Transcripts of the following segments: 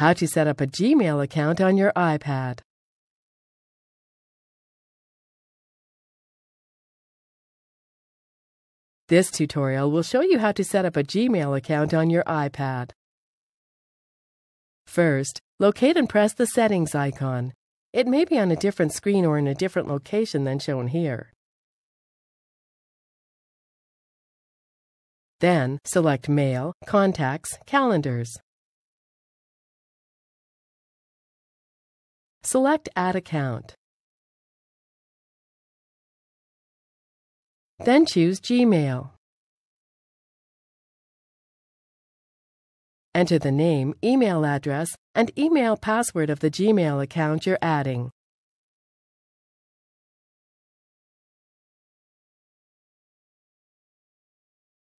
How to set up a Gmail account on your iPad. This tutorial will show you how to set up a Gmail account on your iPad. First, locate and press the Settings icon. It may be on a different screen or in a different location than shown here. Then, select Mail, Contacts, Calendars. Select Add Account. Then choose Gmail. Enter the name, email address, and email password of the Gmail account you're adding.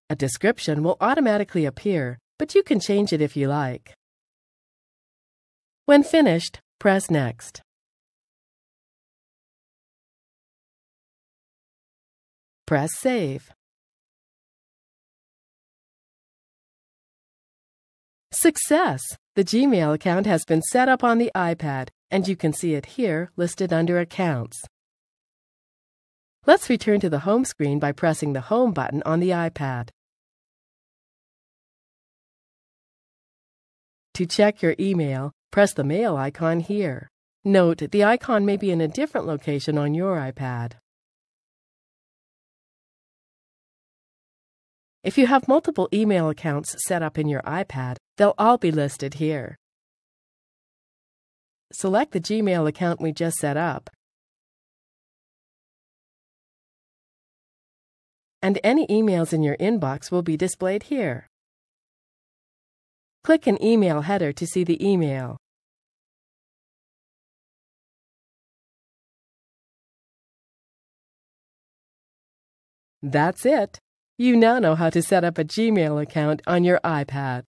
A description will automatically appear, but you can change it if you like. When finished, press Next. Press Save. Success! The Gmail account has been set up on the iPad, and you can see it here listed under Accounts. Let's return to the home screen by pressing the Home button on the iPad. To check your email, press the Mail icon here. Note, the icon may be in a different location on your iPad. If you have multiple email accounts set up in your iPad, they'll all be listed here. Select the Gmail account we just set up, and any emails in your inbox will be displayed here. Click an email header to see the email. That's it. You now know how to set up a Gmail account on your iPad.